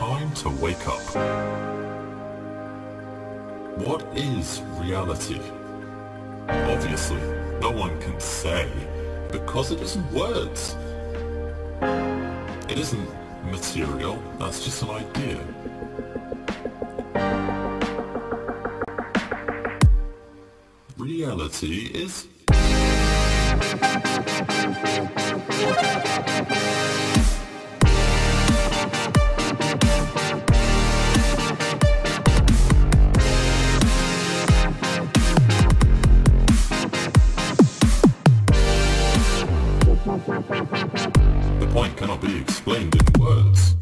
time to wake up. What is reality? Obviously, no one can say because it isn't words. It isn't material, that's just an idea. Reality is The point cannot be explained in words.